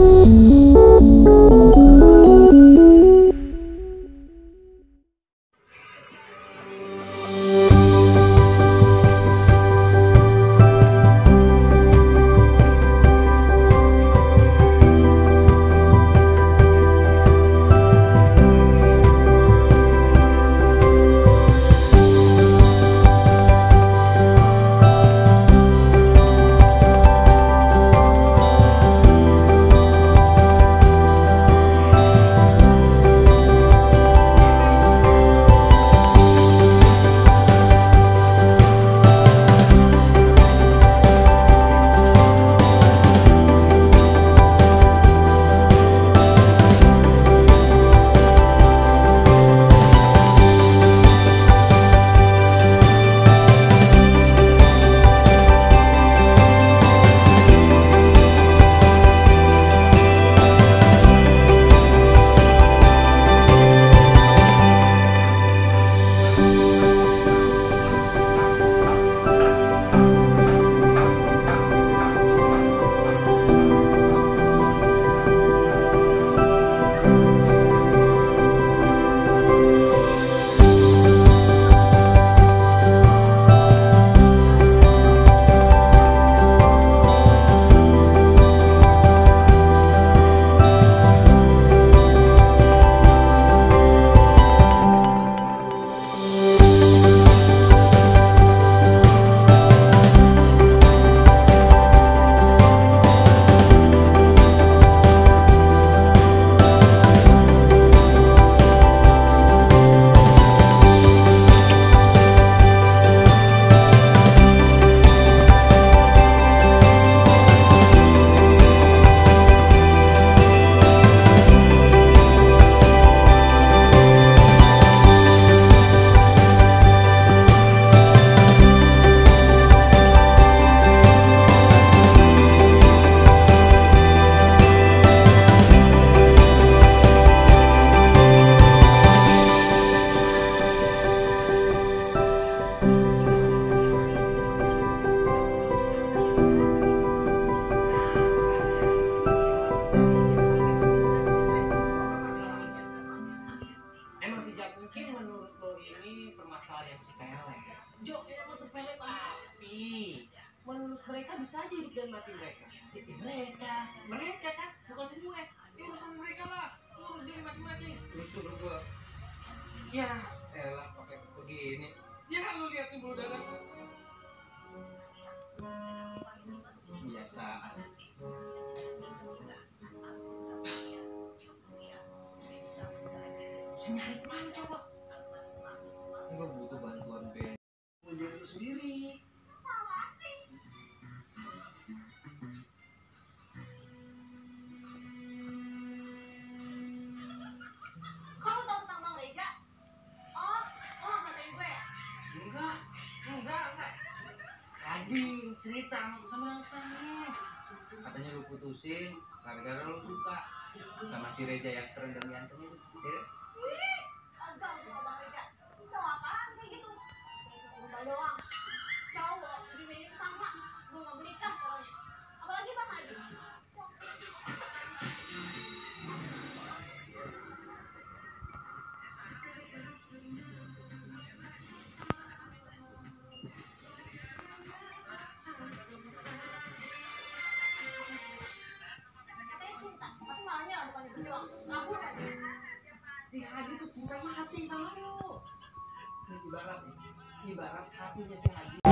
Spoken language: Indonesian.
Emang permasalahan yang sepele ya? Jo, ini emang sepele banget. Tapi menurut mereka bisa aja hidup dan mati mereka. Ya mereka. Mereka kan bukan gue. Ini urusan mereka lah. Lu urus diri masing-masing. Lu suruh gue. Ya, elah pakai begini. Ya lu lihat tuh bulu dada. Biasaan. Bisa nyari ke mana coba? Tadi cerita sama sama. Katanya lu putusin gara-gara lu suka sama si Reja yang keren dan ganteng itu. Ya? Wih, agak sama Bang Reja. Cowok apaan kayak gitu? Saya cuma gombal doang. Cowok dunia ini sama, gue nggak menikah pokoknya. Apalagi Bang Adi. Aja. Si Hadi tuh cinta mati sama lu. Ibarat ibarat hatinya si Hadi